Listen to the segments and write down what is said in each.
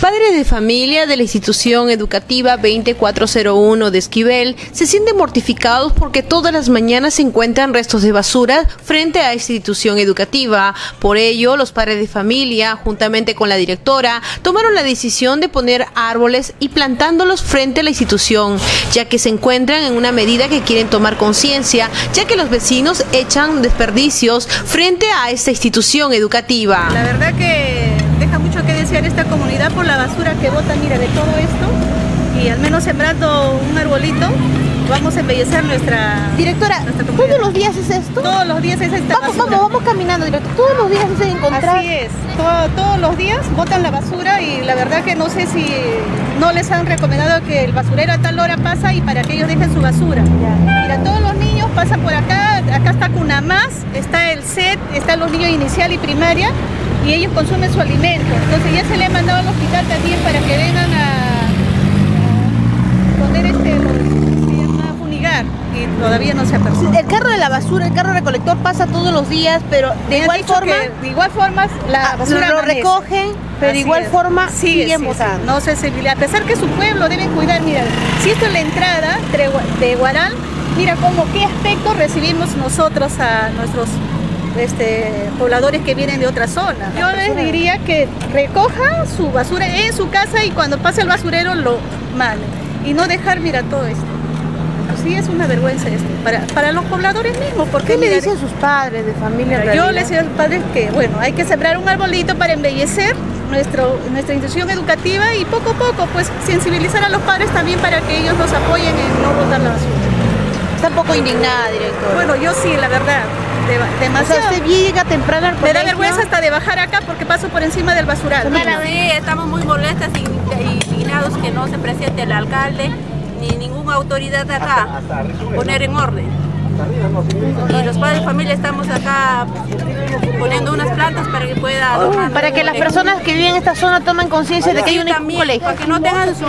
Padres de familia de la institución educativa 2401 de Esquivel se sienten mortificados porque todas las mañanas se encuentran restos de basura frente a esta institución educativa. Por ello, los padres de familia, juntamente con la directora, tomaron la decisión de poner árboles y plantándolos frente a la institución, ya que se encuentran en una medida que quieren tomar conciencia, ya que los vecinos echan desperdicios frente a esta institución educativa. La verdad que mucho que desear esta comunidad por la basura que bota, mira, de todo esto. Y al menos sembrando un arbolito, vamos a embellecer nuestra Directora, ¿todos los días es esto? Todos los días es esta vamos, basura. Vamos, vamos caminando, directora. Todos los días se encontrar. Así es, todos los días botan la basura y la verdad que no sé si no les han recomendado que el basurero a tal hora pasa y para que ellos dejen su basura. Mira, todos los niños pasan por acá, acá está Cunamás, está el SET, están los niños inicial y primaria y ellos consumen su alimento. Entonces ya se le ha mandado al hospital también para que vengan a, a poner este, se llama funigar y todavía no se ha percibido. El carro de la basura, el carro recolector pasa todos los días, pero de Me igual forma de igual forma la ah, basura lo amanece. recogen, pero de igual es. forma Sigue, siguen sí. No se sensibiliza. A pesar que su pueblo deben cuidar, mira, si esto es la entrada de Guaral, mira cómo qué aspecto recibimos nosotros a nuestros este, pobladores que vienen de otra zona. Yo les diría que recoja su basura en su casa y cuando pase el basurero lo mande. Y no dejar, mira, todo esto. Sí, es una vergüenza esto. Para, para los pobladores mismos. Porque ¿Qué le mira, dicen sus padres de familia? en yo les digo a los padres que, bueno, hay que sembrar un arbolito para embellecer nuestro, nuestra institución educativa y poco a poco, pues, sensibilizar a los padres también para que ellos nos apoyen en no botar la basura. Está un poco indignada, directora. Bueno, yo sí, la verdad, de- o sea, demasiado. usted llega temprano al Me colegio. da vergüenza hasta de bajar acá porque paso por encima del basural. Sí, estamos muy molestas y indignados que no se presente el alcalde ni ninguna autoridad de acá poner en orden. Y los padres de familia estamos acá poniendo unas plantas para que pueda Para que las personas que viven en esta zona tomen conciencia de que hay Sí, un, un también, colegio. para que no tengan su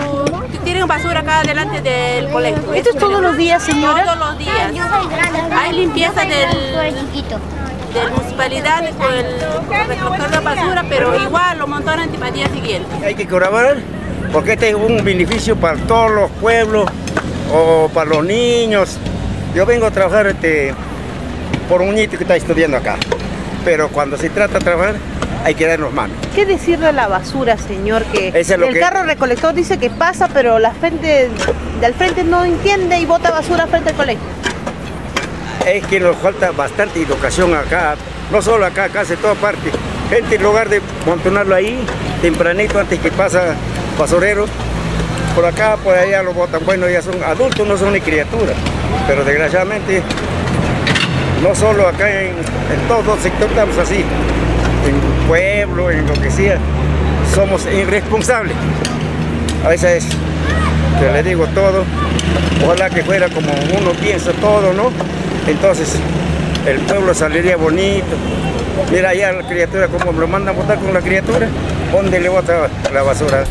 basura acá delante del colegio. ¿Esto es todos los días, señora? Todos los días. Hay limpieza del de la municipalidad con el recolector de basura, pero igual lo montaron para el día siguiente. Hay que colaborar porque este es un beneficio para todos los pueblos o para los niños. Yo vengo a trabajar este, por un niño que está estudiando acá, pero cuando se trata de trabajar hay que darnos manos. ¿Qué decir de la basura, señor? Que es el que- carro recolector dice que pasa, pero la frente del frente no entiende y bota basura frente al colegio. Es que nos falta bastante educación acá, no solo acá, casi en toda parte. Gente en lugar de montonarlo ahí, tempranito antes que pasa basurero, por acá, por allá lo botan. Bueno, ya son adultos, no son ni criaturas, pero desgraciadamente, no solo acá, en, en todos los sectores estamos así, en pueblo, en lo que sea, somos irresponsables. A veces que le digo todo, ojalá que fuera como uno piensa todo, ¿no? Entonces el pueblo saliría bonito. Mira allá la criatura, como lo mandan a botar con la criatura, ¿dónde le bota la basura?